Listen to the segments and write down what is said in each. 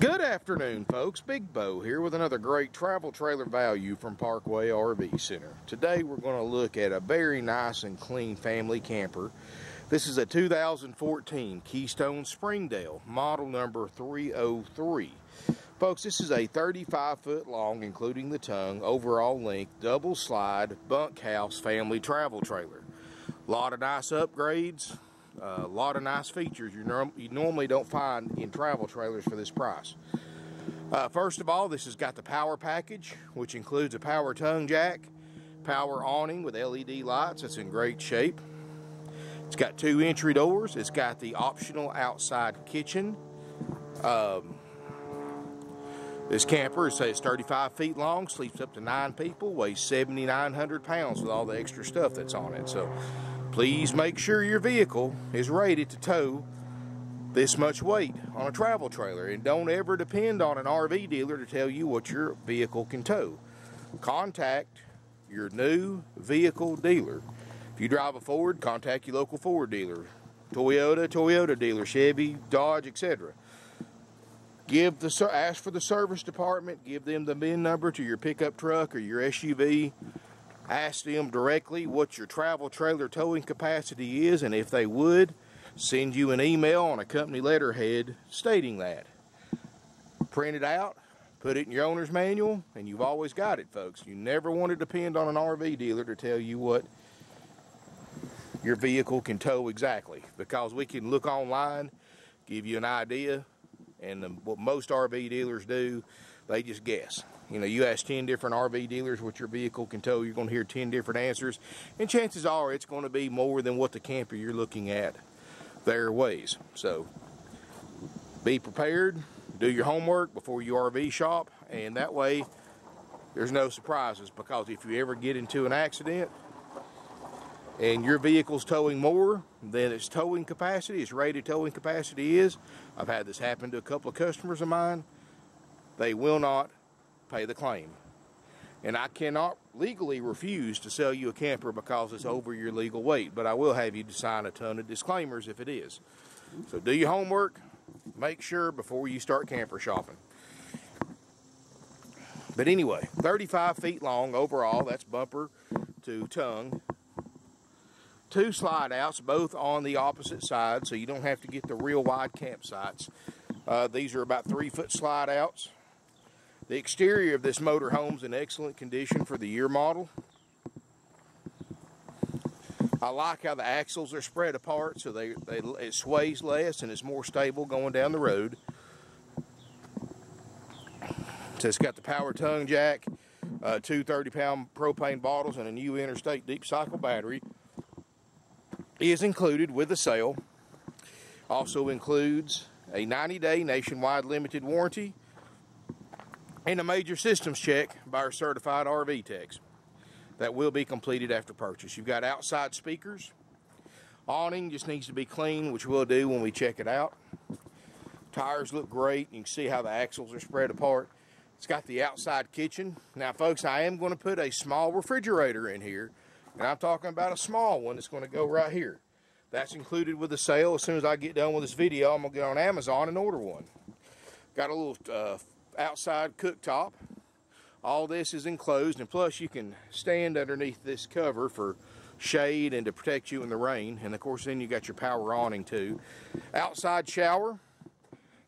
Good afternoon, folks. Big Bo here with another great travel trailer value from Parkway RV Center. Today we're going to look at a very nice and clean family camper. This is a 2014 Keystone Springdale, model number 303. Folks, this is a 35 foot long, including the tongue, overall length, double slide, bunkhouse family travel trailer. A lot of nice upgrades, a lot of nice features you, norm you, normally don't find in travel trailers for this price. Uh, first of all, this has got the power package, which includes a power tongue jack, power awning with LED lights. It's in great shape. It's got two entry doors. It's got the optional outside kitchen. Um, this camper is 35 feet long, sleeps up to nine people, weighs 7,900 pounds with all the extra stuff that's on it. So Please make sure your vehicle is rated to tow this much weight on a travel trailer and don't ever depend on an RV dealer to tell you what your vehicle can tow. Contact your new vehicle dealer. If you drive a Ford, contact your local Ford dealer. Toyota, Toyota dealer, Chevy, Dodge, etc. Give the ask for the service department, give them the VIN number to your pickup truck or your SUV ask them directly what your travel trailer towing capacity is and if they would send you an email on a company letterhead stating that. Print it out put it in your owner's manual and you've always got it folks. You never want to depend on an RV dealer to tell you what your vehicle can tow exactly because we can look online give you an idea and the, what most RV dealers do they just guess you know, you ask 10 different RV dealers what your vehicle can tow, you're going to hear 10 different answers. And chances are it's going to be more than what the camper you're looking at there weighs. So be prepared, do your homework before you RV shop, and that way there's no surprises because if you ever get into an accident and your vehicle's towing more than its towing capacity, its rated towing capacity is, I've had this happen to a couple of customers of mine, they will not pay the claim. And I cannot legally refuse to sell you a camper because it's over your legal weight, but I will have you sign a ton of disclaimers if it is. So do your homework, make sure before you start camper shopping. But anyway, 35 feet long overall, that's bumper to tongue. Two slide outs, both on the opposite side, so you don't have to get the real wide campsites. Uh, these are about three foot slide outs. The exterior of this motor is in excellent condition for the year model. I like how the axles are spread apart so they, they it sways less and it's more stable going down the road. So it's got the power tongue jack, uh, two 30 pound propane bottles and a new interstate deep cycle battery is included with the sale. Also includes a 90 day nationwide limited warranty and a major systems check by our certified RV techs. That will be completed after purchase. You've got outside speakers. Awning just needs to be clean, which we'll do when we check it out. Tires look great. You can see how the axles are spread apart. It's got the outside kitchen. Now, folks, I am going to put a small refrigerator in here. And I'm talking about a small one that's going to go right here. That's included with the sale. As soon as I get done with this video, I'm going to get on Amazon and order one. Got a little uh, outside cooktop. All this is enclosed and plus you can stand underneath this cover for shade and to protect you in the rain. And of course then you got your power awning too. Outside shower,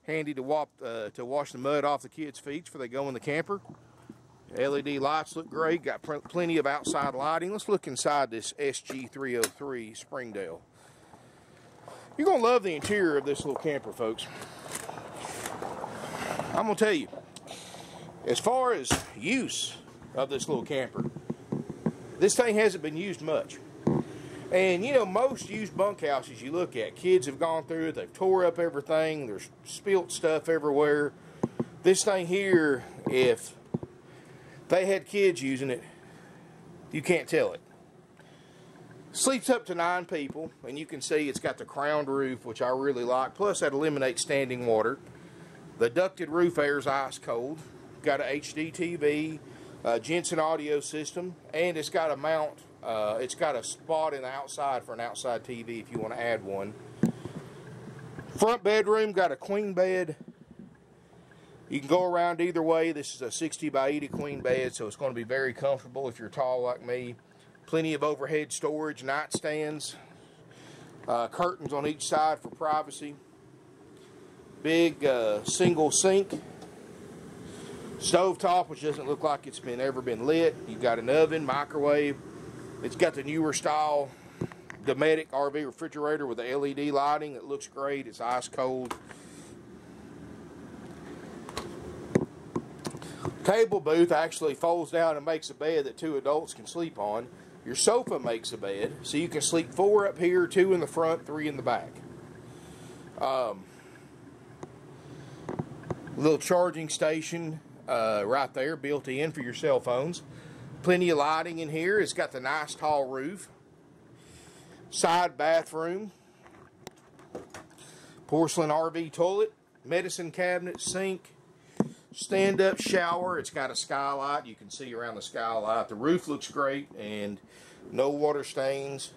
handy to, wop, uh, to wash the mud off the kids' feet before they go in the camper. LED lights look great, got plenty of outside lighting. Let's look inside this SG303 Springdale. You're going to love the interior of this little camper, folks. I'm going to tell you, as far as use of this little camper, this thing hasn't been used much. And you know, most used bunkhouses you look at, kids have gone through it, they've tore up everything, there's spilt stuff everywhere. This thing here, if they had kids using it, you can't tell it. Sleeps up to nine people, and you can see it's got the crowned roof, which I really like. Plus, that eliminates standing water. The ducted roof air is ice cold. Got a HD TV, a Jensen audio system, and it's got a mount. Uh, it's got a spot in the outside for an outside TV if you want to add one. Front bedroom got a queen bed You can go around either way. This is a 60 by 80 queen bed, so it's going to be very comfortable if you're tall like me. Plenty of overhead storage, nightstands, uh, curtains on each side for privacy. Big uh, single sink. Stove top, which doesn't look like it's been ever been lit. You've got an oven, microwave. It's got the newer style Dometic RV refrigerator with the LED lighting. It looks great. It's ice cold. Table booth actually folds down and makes a bed that two adults can sleep on. Your sofa makes a bed, so you can sleep four up here, two in the front, three in the back. Um, little charging station uh, right there built in for your cell phones. Plenty of lighting in here. It's got the nice tall roof. Side bathroom. Porcelain RV toilet. Medicine cabinet, sink, stand-up shower. It's got a skylight. You can see around the skylight. The roof looks great and no water stains,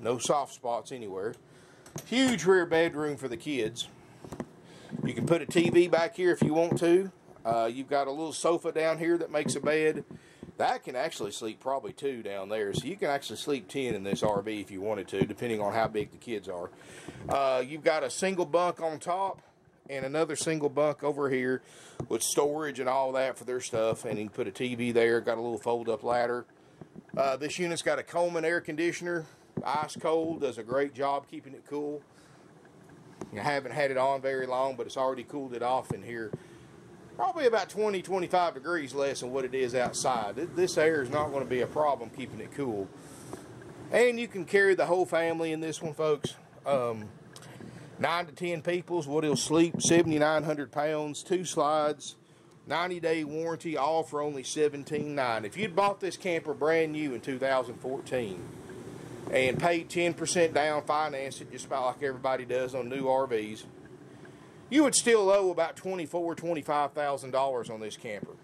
no soft spots anywhere. Huge rear bedroom for the kids. You can put a TV back here if you want to. Uh, you've got a little sofa down here that makes a bed. That can actually sleep probably two down there. So you can actually sleep 10 in this RV if you wanted to, depending on how big the kids are. Uh, you've got a single bunk on top and another single bunk over here with storage and all that for their stuff. And you can put a TV there, got a little fold up ladder. Uh, this unit's got a Coleman air conditioner, ice cold, does a great job keeping it cool. I haven't had it on very long, but it's already cooled it off in here. Probably about 20, 25 degrees less than what it is outside. This air is not going to be a problem keeping it cool. And you can carry the whole family in this one, folks. Um, nine to ten people's what he'll sleep 7900 pounds two slides 90 day warranty all for only 17.9 if you'd bought this camper brand new in 2014 and paid 10% down financed it just about like everybody does on new RVs you would still owe about 24 25000 dollars on this camper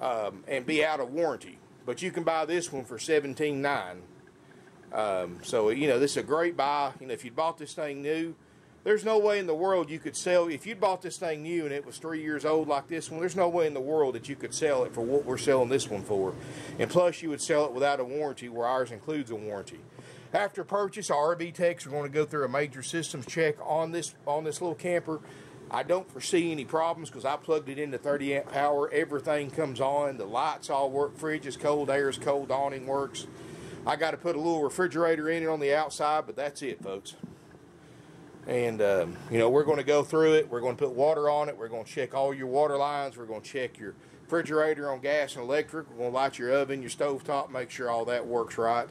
um, and be out of warranty. But you can buy this one for 17.9 um, so you know this is a great buy. You know if you bought this thing new there's no way in the world you could sell if you bought this thing new and it was three years old like this one there's no way in the world that you could sell it for what we're selling this one for. And plus you would sell it without a warranty where ours includes a warranty after purchase our rv techs are going to go through a major systems check on this on this little camper i don't foresee any problems because i plugged it into 30 amp power everything comes on the lights all work fridge is cold air is cold awning works i got to put a little refrigerator in it on the outside but that's it folks and, um, you know, we're going to go through it. We're going to put water on it. We're going to check all your water lines. We're going to check your refrigerator on gas and electric. We're going to light your oven, your stove top, make sure all that works right.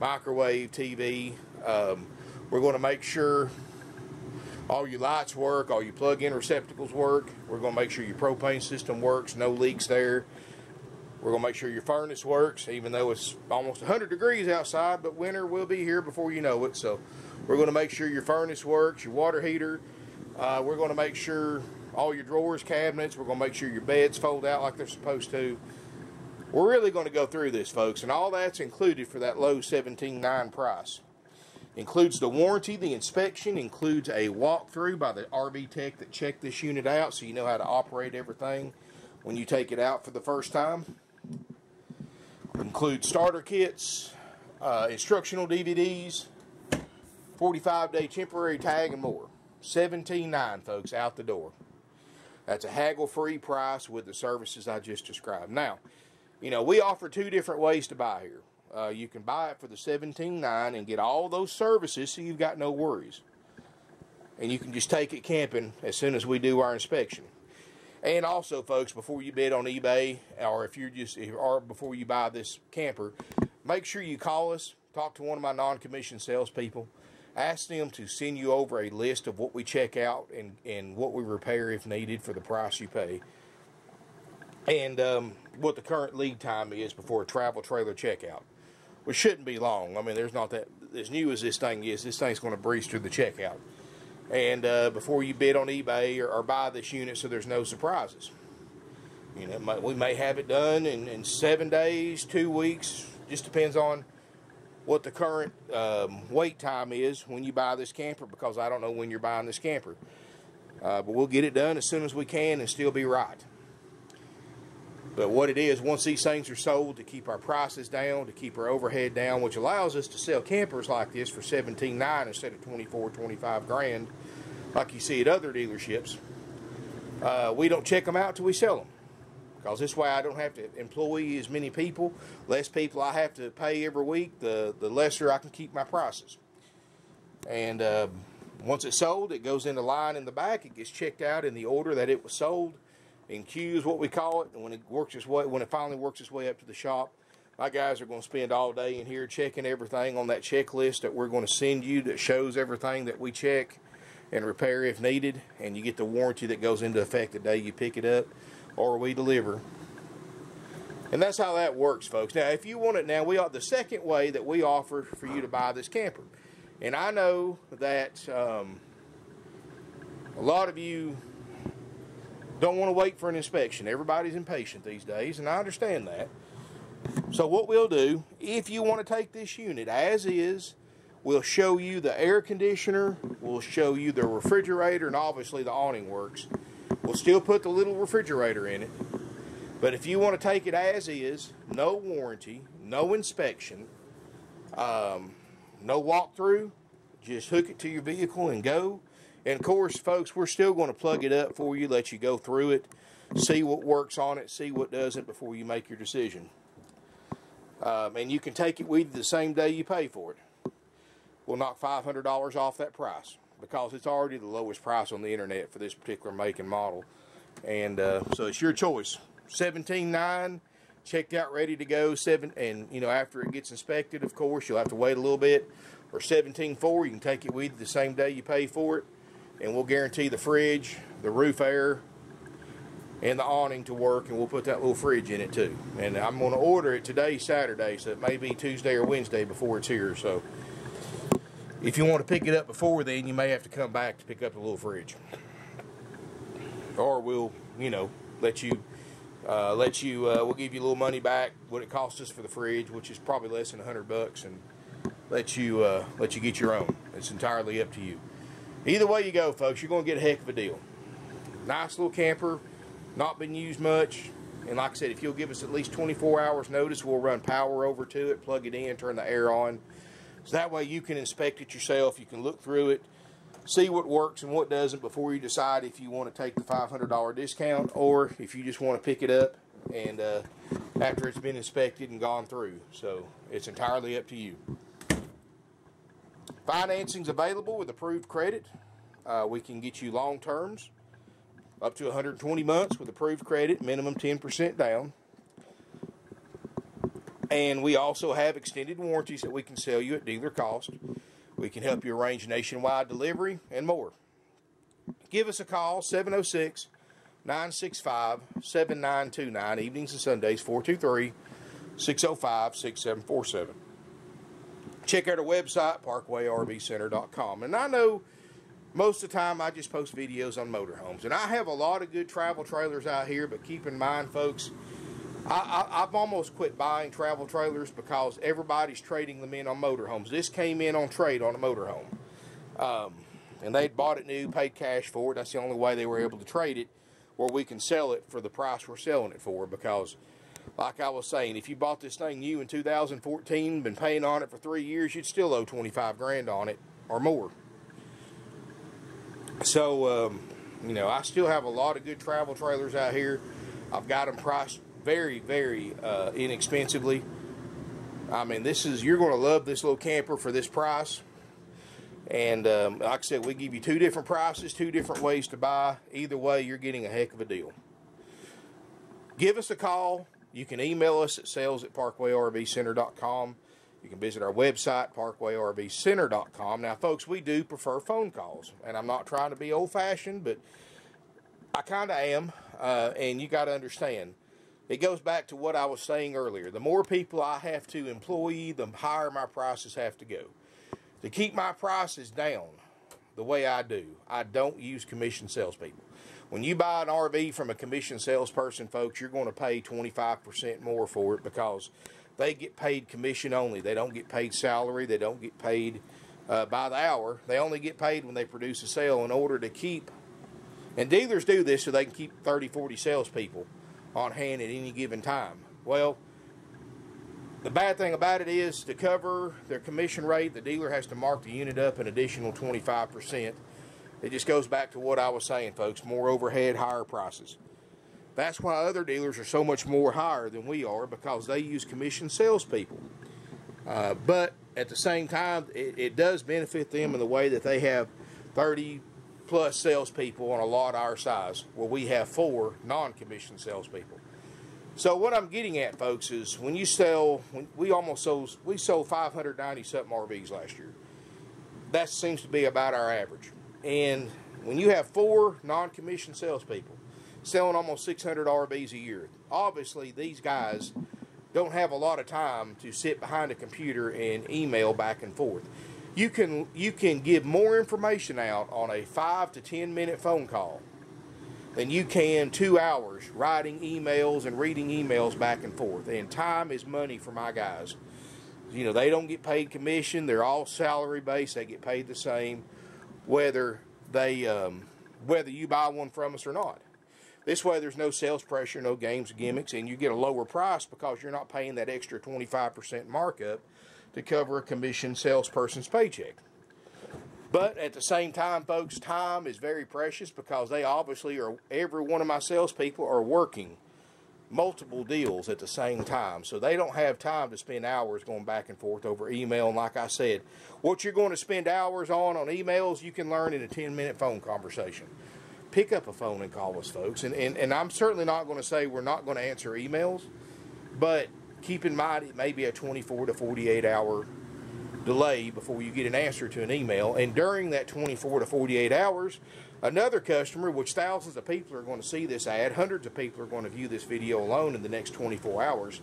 Microwave, TV. Um, we're going to make sure all your lights work, all your plug-in receptacles work. We're going to make sure your propane system works, no leaks there. We're going to make sure your furnace works, even though it's almost 100 degrees outside, but winter will be here before you know it. So we're going to make sure your furnace works, your water heater. Uh, we're going to make sure all your drawers, cabinets. We're going to make sure your beds fold out like they're supposed to. We're really going to go through this, folks, and all that's included for that low 17.9 price. Includes the warranty, the inspection, includes a walkthrough by the RV tech that checked this unit out so you know how to operate everything when you take it out for the first time. Includes starter kits, uh, instructional DVDs, 45 day temporary tag and more. 17.9 folks out the door. That's a haggle free price with the services I just described. Now, you know, we offer two different ways to buy here. Uh, you can buy it for the 17.9 and get all those services so you've got no worries. And you can just take it camping as soon as we do our inspection. And also, folks, before you bid on eBay or if you're just or before you buy this camper, make sure you call us, talk to one of my non-commissioned salespeople ask them to send you over a list of what we check out and, and what we repair if needed for the price you pay. And um, what the current lead time is before a travel trailer checkout, which shouldn't be long. I mean, there's not that, as new as this thing is, this thing's going to breeze through the checkout. And uh, before you bid on eBay or, or, buy this unit so there's no surprises. You know, we may have it done in, in seven days, two weeks, just depends on what the current um, wait time is when you buy this camper because I don't know when you're buying this camper. Uh, but we'll get it done as soon as we can and still be right. But what it is, once these things are sold, to keep our prices down, to keep our overhead down, which allows us to sell campers like this for 17.9 instead of 24, 25 grand, like you see at other dealerships. Uh, we don't check them out till we sell them, because this way I don't have to employ as many people. Less people I have to pay every week, the the lesser I can keep my prices. And uh, once it's sold, it goes in the line in the back. It gets checked out in the order that it was sold in queues, what we call it. And when it works its way, when it finally works its way up to the shop, my guys are going to spend all day in here checking everything on that checklist that we're going to send you that shows everything that we check and repair if needed. And you get the warranty that goes into effect the day you pick it up or we deliver. And that's how that works, folks. Now, if you want it now, we are the second way that we offer for you to buy this camper. And I know that um, a lot of you don't want to wait for an inspection. Everybody's impatient these days, and I understand that. So what we'll do, if you want to take this unit as is, we'll show you the air conditioner, we'll show you the refrigerator, and obviously the awning works. We'll still put the little refrigerator in it. But if you want to take it as is, no warranty, no inspection, um, no walkthrough, just hook it to your vehicle and go. And of course, folks, we're still going to plug it up for you, let you go through it, see what works on it, see what doesn't before you make your decision. Um, and you can take it with you the same day you pay for it. We'll knock $500 off that price because it's already the lowest price on the internet for this particular make and model. And uh, so it's your choice. 17.9 checked out, ready to go. Seven, and you know after it gets inspected, of course, you'll have to wait a little bit. Or 17.4, you can take it with you the same day you pay for it and we'll guarantee the fridge, the roof air, and the awning to work, and we'll put that little fridge in it too. And I'm going to order it today, Saturday, so it may be Tuesday or Wednesday before it's here. So if you want to pick it up before then, you may have to come back to pick up the little fridge, or we'll, you know, let you. Uh, let you, uh, we'll give you a little money back, what it cost us for the fridge, which is probably less than a hundred bucks, and let you, uh, let you get your own. It's entirely up to you. Either way you go, folks, you're going to get a heck of a deal. Nice little camper, not been used much. And like I said, if you'll give us at least 24 hours notice, we'll run power over to it, plug it in, turn the air on. So that way you can inspect it yourself. You can look through it, see what works and what doesn't before you decide if you want to take the $500 discount or if you just want to pick it up and uh, after it's been inspected and gone through. So it's entirely up to you. Financing's available with approved credit. Uh, we can get you long terms up to 120 months with approved credit, minimum 10% down. And we also have extended warranties that we can sell you at dealer cost. We can help you arrange nationwide delivery and more. Give us a call 706 965 7929, evenings and Sundays 423 605 6747 check out our website, parkwayrvcenter.com. And I know most of the time I just post videos on motorhomes. And I have a lot of good travel trailers out here, but keep in mind, folks, I, have almost quit buying travel trailers because everybody's trading them in on motorhomes. This came in on trade on a motorhome. Um, and they'd bought it new, paid cash for it. That's the only way they were able to trade it, where we can sell it for the price we're selling it for because – like I was saying, if you bought this thing new in 2014, been paying on it for three years, you'd still owe 25 grand on it or more. So, um, you know, I still have a lot of good travel trailers out here. I've got them priced very, very uh, inexpensively. I mean, this is, you're going to love this little camper for this price. And um, like I said, we give you two different prices, two different ways to buy. Either way, you're getting a heck of a deal. Give us a call. You can email us at sales at parkwayrvcenter.com. You can visit our website, parkwayrvcenter.com. Now, folks, we do prefer phone calls, and I'm not trying to be old fashioned, but I kind of am, uh, and you got to understand. It goes back to what I was saying earlier. The more people I have to employ, the higher my prices have to go. To keep my prices down the way I do, I don't use commission salespeople. When you buy an RV from a commission salesperson, folks, you're going to pay 25% more for it because they get paid commission only. They don't get paid salary. They don't get paid uh, by the hour. They only get paid when they produce a sale in order to keep And dealers do this so they can keep 30, 40 salespeople on hand at any given time. Well, the bad thing about it is to cover their commission rate, the dealer has to mark the unit up an additional 25%. It just goes back to what I was saying, folks more overhead, higher prices. That's why other dealers are so much more higher than we are because they use commission salespeople. Uh, but at the same time, it, it, does benefit them in the way that they have 30 plus salespeople on a lot our size, where we have four non-commissioned salespeople. So what I'm getting at, folks, is when you sell, when we almost sold, we sold 590 something RVs last year. That seems to be about our average. And when you have four non-commissioned salespeople selling almost 600 RVs a year, obviously these guys don't have a lot of time to sit behind a computer and email back and forth. You can you can give more information out on a five to ten minute phone call than you can two hours writing emails and reading emails back and forth. And time is money for my guys. You know, they don't get paid commission. They're all salary based. They get paid the same, whether they um, whether you buy one from us or not. This way, there's no sales pressure, no games, gimmicks, and you get a lower price because you're not paying that extra 25% markup to cover a commission salesperson's paycheck. But at the same time, folks, time is very precious because they obviously are, every one of my salespeople are working multiple deals at the same time. So they don't have time to spend hours going back and forth over email. And like I said, what you're going to spend hours on on emails, you can learn in a 10 minute phone conversation pick up a phone and call us, folks. And, and, and I'm certainly not going to say we're not going to answer emails, but keep in mind it may be a 24 to 48 hour delay before you get an answer to an email. And during that 24 to 48 hours, another customer, which thousands of people are going to see this ad, hundreds of people are going to view this video alone in the next 24 hours.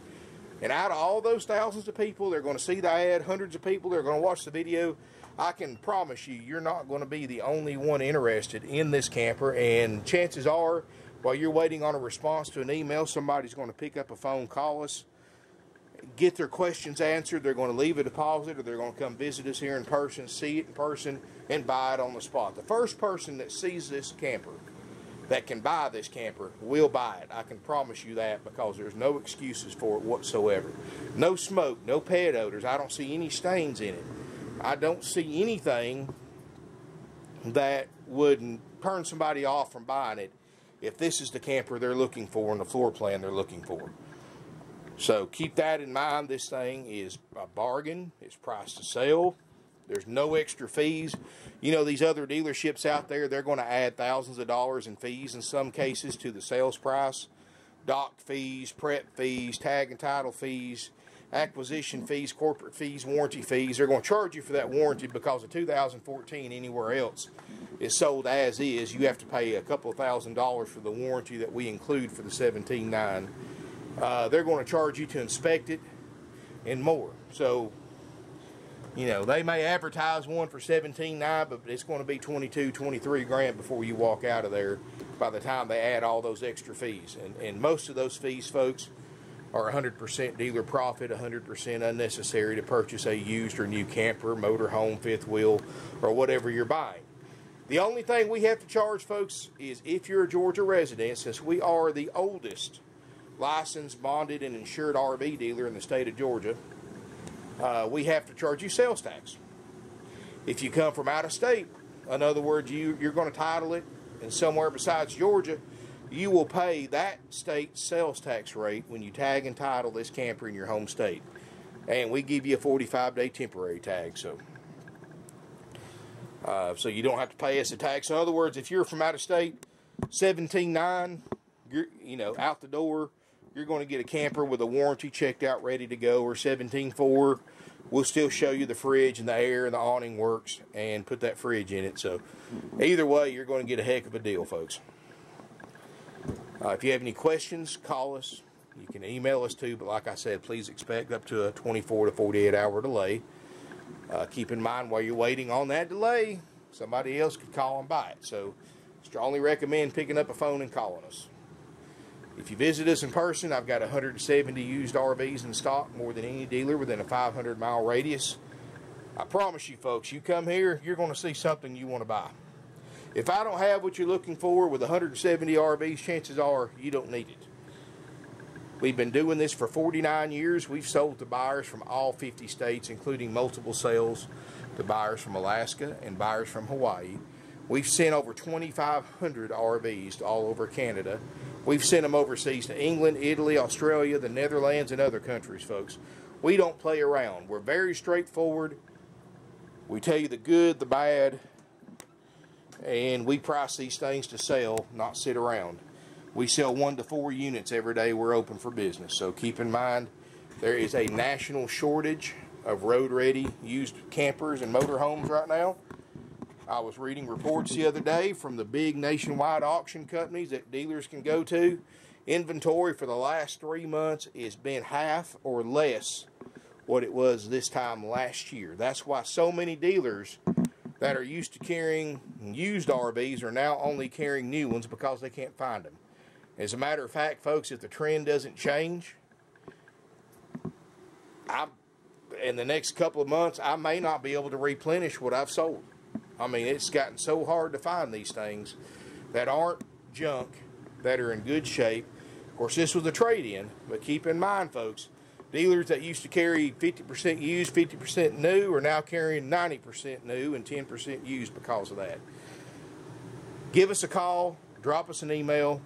And out of all those thousands of people, they're going to see the ad, hundreds of people, they're going to watch the video, I can promise you, you're not going to be the only one interested in this camper. And chances are, while you're waiting on a response to an email, somebody's going to pick up a phone, call us, get their questions answered. They're going to leave a deposit or they're going to come visit us here in person, see it in person, and buy it on the spot. The first person that sees this camper that can buy this camper will buy it. I can promise you that because there's no excuses for it whatsoever. No smoke, no pet odors. I don't see any stains in it. I don't see anything that would turn somebody off from buying it if this is the camper they're looking for and the floor plan they're looking for. So keep that in mind. This thing is a bargain. It's priced to sell. There's no extra fees. You know, these other dealerships out there, they're going to add thousands of dollars in fees in some cases to the sales price. Dock fees, prep fees, tag and title fees acquisition fees, corporate fees, warranty fees. They're going to charge you for that warranty because of 2014 anywhere else is sold as is. You have to pay a couple of thousand dollars for the warranty that we include for the 17.9. Uh, they're going to charge you to inspect it and more. So, you know, they may advertise one for 17.9, but it's going to be 22, 23 grand before you walk out of there by the time they add all those extra fees. And, and most of those fees, folks, are 100% dealer profit, 100% unnecessary to purchase a used or new camper, motorhome, fifth wheel, or whatever you're buying. The only thing we have to charge, folks, is if you're a Georgia resident, since we are the oldest licensed, bonded, and insured RV dealer in the state of Georgia, uh, we have to charge you sales tax. If you come from out of state, in other words, you, you're going to title it in somewhere besides Georgia, you will pay that state sales tax rate when you tag and title this camper in your home state. And we give you a 45 day temporary tag. So, uh, so you don't have to pay us a tax. In other words, if you're from out of state, 17.9, you're you know out the door, you're going to get a camper with a warranty checked out, ready to go, or 17.4. We'll still show you the fridge and the air and the awning works, and put that fridge in it. So, either way, you're going to get a heck of a deal, folks. Uh, if you have any questions, call us. You can email us too, but like I said, please expect up to a 24 to 48 hour delay. Uh, keep in mind while you're waiting on that delay, somebody else could call and buy it. So, strongly recommend picking up a phone and calling us. If you visit us in person, I've got 170 used RVs in stock, more than any dealer within a 500 mile radius. I promise you, folks, you come here, you're going to see something you want to buy. If I don't have what you're looking for with 170 RVs, chances are you don't need it. We've been doing this for 49 years. We've sold to buyers from all 50 states, including multiple sales to buyers from Alaska and buyers from Hawaii. We've sent over 2,500 RVs to all over Canada. We've sent them overseas to England, Italy, Australia, the Netherlands, and other countries, folks. We don't play around. We're very straightforward. We tell you the good, the bad, and we price these things to sell, not sit around. We sell one to four units every day we're open for business. So keep in mind, there is a national shortage of road-ready used campers and motorhomes right now. I was reading reports the other day from the big nationwide auction companies that dealers can go to. Inventory for the last three months has been half or less what it was this time last year. That's why so many dealers that are used to carrying used RVs are now only carrying new ones because they can't find them. As a matter of fact, folks, if the trend doesn't change, I, in the next couple of months, I may not be able to replenish what I've sold. I mean, it's gotten so hard to find these things that aren't junk, that are in good shape. Of course, this was a trade-in, but keep in mind, folks, dealers that used to carry 50% used, 50% new are now carrying 90% new and 10% used because of that. Give us a call, drop us an email,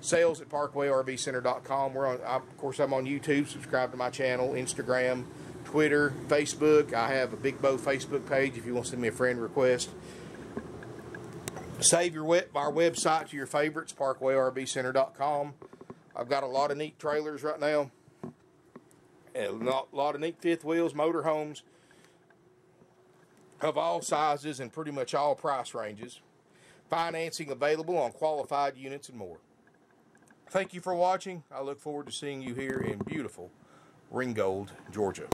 sales at parkwayrvcenter.com. We're on, of course, I'm on YouTube. Subscribe to my channel, Instagram, Twitter, Facebook. I have a Big Bo Facebook page if you want to send me a friend request. Save your web, our website to your favorites, parkwayrvcenter.com. I've got a lot of neat trailers right now. A lot of neat fifth wheels, motorhomes of all sizes and pretty much all price ranges. Financing available on qualified units and more. Thank you for watching. I look forward to seeing you here in beautiful Ringgold, Georgia.